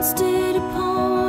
instead upon.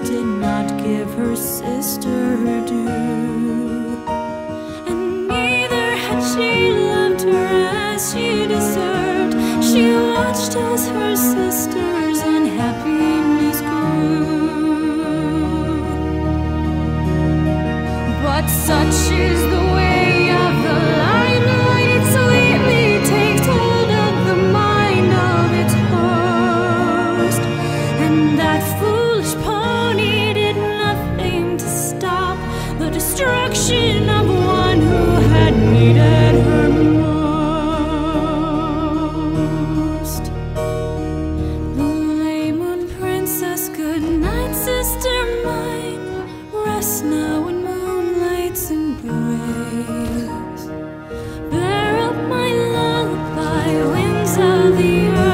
did not give her sister due. wings of the earth.